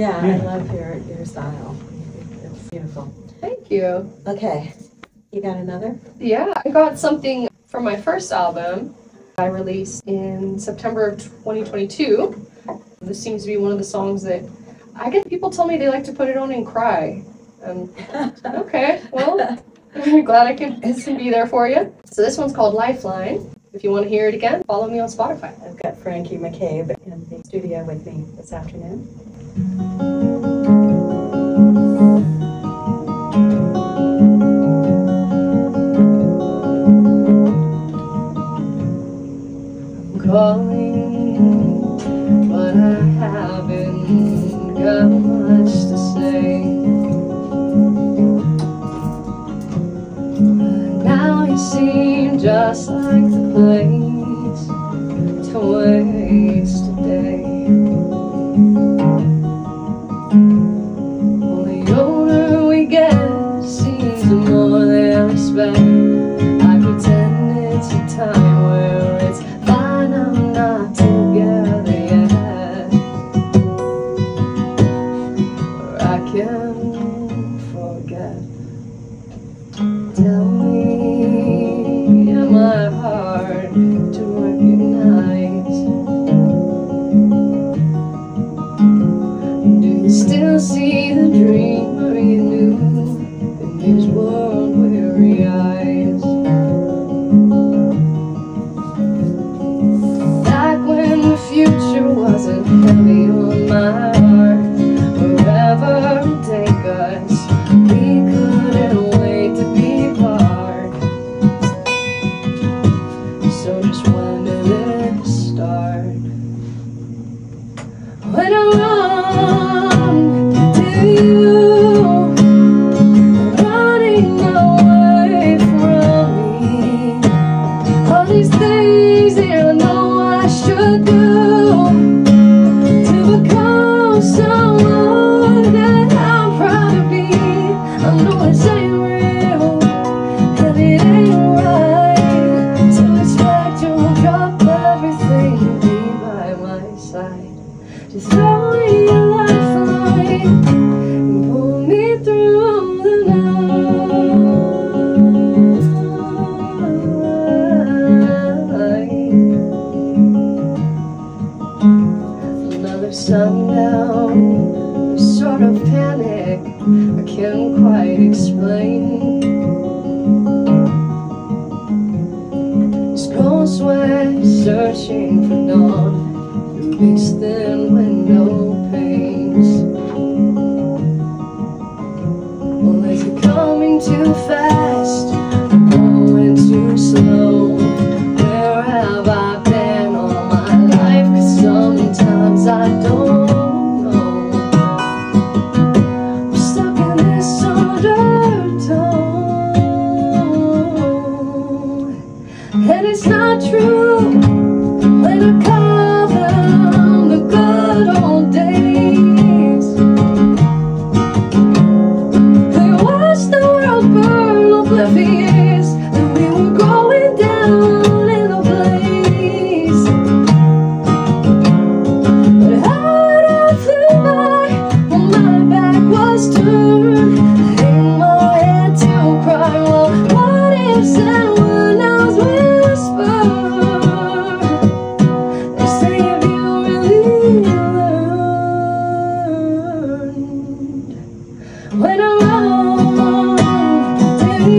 Yeah, I love your, your style. It's beautiful. Thank you. Okay, you got another? Yeah, I got something from my first album I released in September of 2022. This seems to be one of the songs that I get people tell me they like to put it on and cry. Um, and okay, well, I'm glad I can, can be there for you. So this one's called Lifeline. If you want to hear it again, follow me on Spotify. I've got Frankie McCabe in the studio with me this afternoon. I'm calling, but I haven't got much to say. Now you seem just like the place to waste the more they respect. I pretend it's a time where it's fine, I'm not together yet. Or I can forget. Tell me, am I hard to recognize? Do you still see the dreamer you knew these world I can't quite explain. This cold sweat searching for dawn through these thin window panes. Well, is it coming too fast?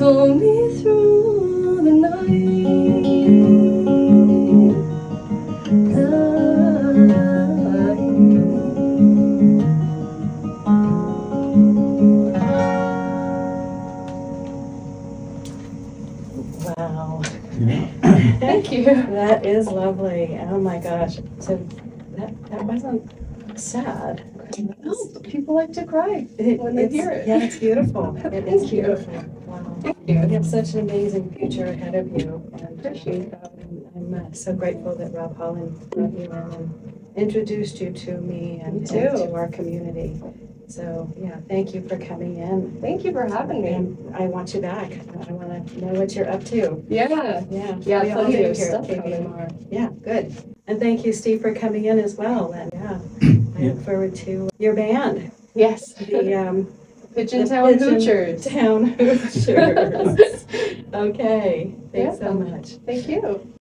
pull me through the night. Wow. Thank you. That is lovely. Oh my gosh. So that, that wasn't sad. No, people like to cry when they hear it. Yeah, it's beautiful. It you. beautiful. Wow. Thank You you. have such an amazing future ahead of you. And Appreciate that. I'm uh, so grateful that Rob Holland brought you in and introduced you to me and Me and to our community. So, yeah, thank you for coming in. Thank you for having me. And I want you back. I want to know what you're up to. Yeah. Yeah. Yeah, we all plenty do of here at stuff KVMR. coming. Yeah, good. And thank you, Steve, for coming in as well. And yeah, I look forward to your band, Yes. the um, Pigeon Town Pigeon Hoochers. Town Hoochers. okay. Thanks so much. Thank you.